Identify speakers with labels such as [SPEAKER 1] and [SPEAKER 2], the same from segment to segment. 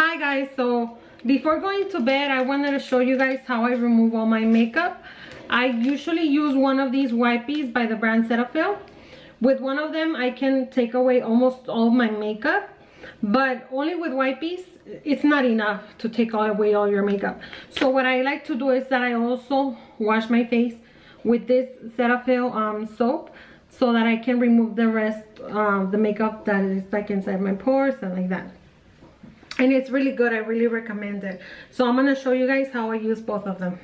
[SPEAKER 1] hi guys. So before going to bed i wanted to show you guys how i remove all my makeup. I usually use one of these wipes by the brand cetaphil. With one of them i can take away almost all my makeup but only with wipes it's not enough to take away all your makeup. So what i like to do is that i also wash my face with this cetaphil um soap so that i can remove the rest of um, the makeup that is like inside my pores and like that and it's really good i really recommend it. So i'm going to show you guys how i use both of them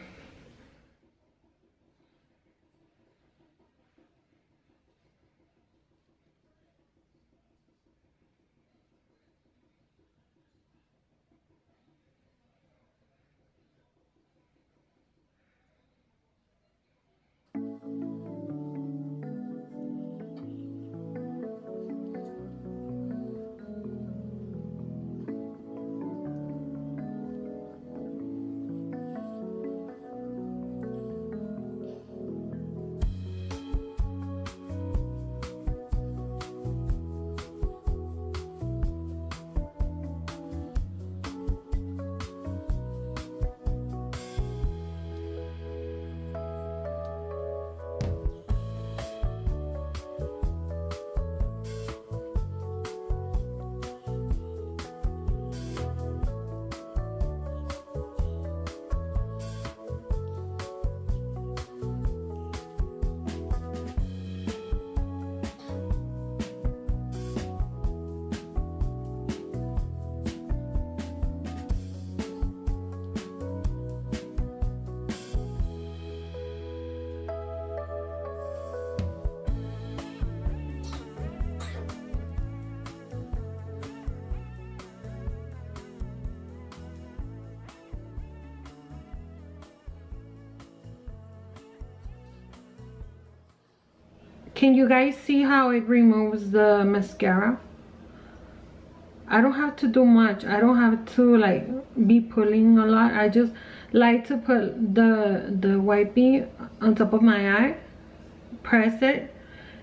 [SPEAKER 1] Can you guys see how it removes the mascara? I don't have to do much. I don't have to like be pulling a lot. I just like to put the the wipey on top of my eye, press it.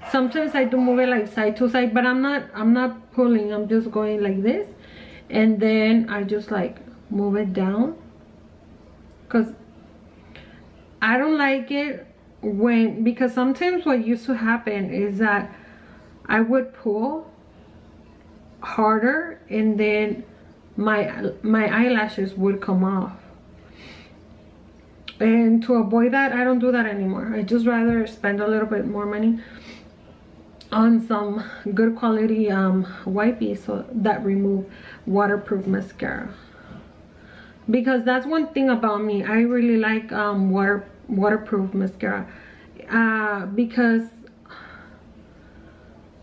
[SPEAKER 1] Sometimes I do move it like side to side, but I'm not I'm not pulling. I'm just going like this, and then I just like move it down, cause I don't like it when because sometimes what used to happen is that I would pull harder and then my my eyelashes would come off. And to avoid that I don't do that anymore. I just rather spend a little bit more money on some good quality um so that remove waterproof mascara. Because that's one thing about me. I really like um water waterproof mascara. Uh, because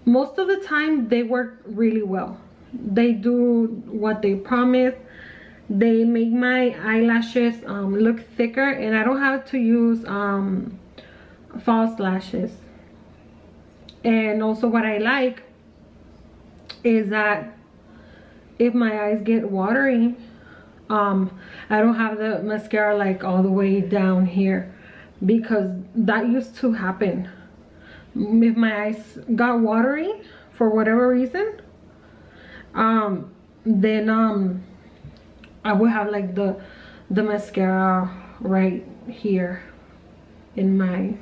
[SPEAKER 1] most of the time they work really well. They do what they promise. They make my eyelashes um, look thicker and I don't have to use um, false lashes. And also what I like is that if my eyes get watery um, I don't have the mascara like all the way down here because that used to happen. If my eyes got watery for whatever reason um then um i would have like the the mascara right here in my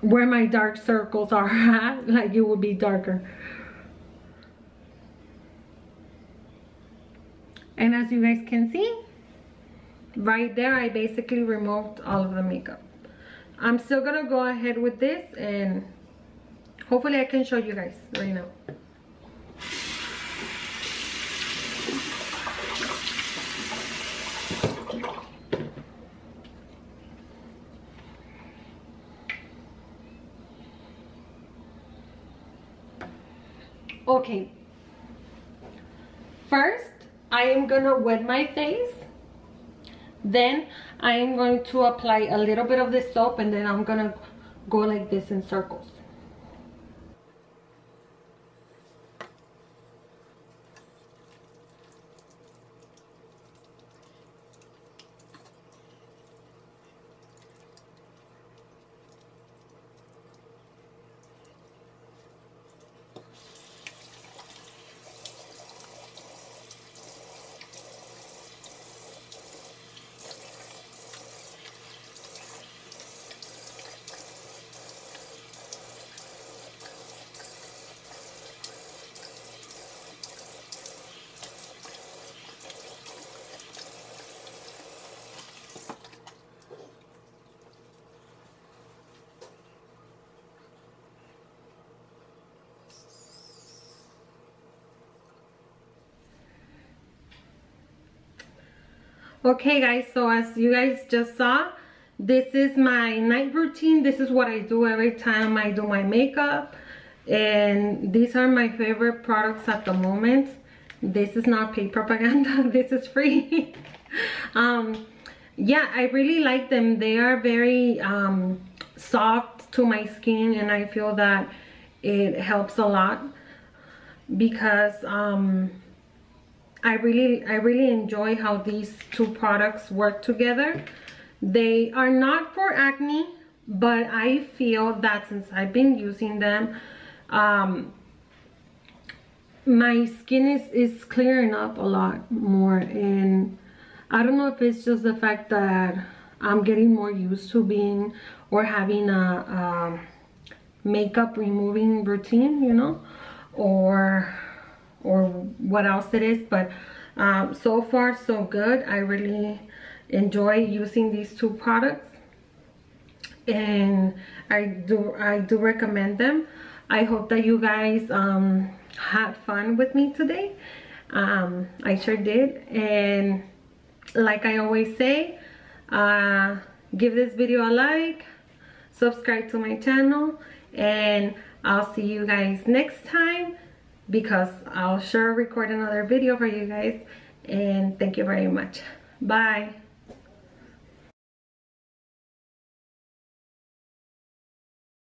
[SPEAKER 1] where my dark circles are at. Like it would be darker and as you guys can see right there I basically removed all of the makeup. I'm still gonna go ahead with this and hopefully I can show you guys right now. Okay. First I am gonna wet my face. Then I am going to apply a little bit of this soap and then I'm gonna go like this in circles okay guys so as you guys just saw this is my night routine. This is what i do every time i do my makeup. And these are my favorite products at the moment. This is not paid propaganda. This is free. Um yeah i really like them. They are very um soft to my skin and i feel that it helps a lot because um I really I really enjoy how these two products work together. They are not for acne but I feel that since I've been using them um, my skin is is clearing up a lot more. And I don't know if it's just the fact that I'm getting more used to being or having a, a makeup removing routine you know or or what else it is but um, so far so good. I really enjoy using these two products and I do I do recommend them. I hope that you guys um, had fun with me today. Um, I sure did and like I always say uh, give this video a like subscribe to my channel and I'll see you guys next time because I'll sure record another video for you guys. And thank you very much. Bye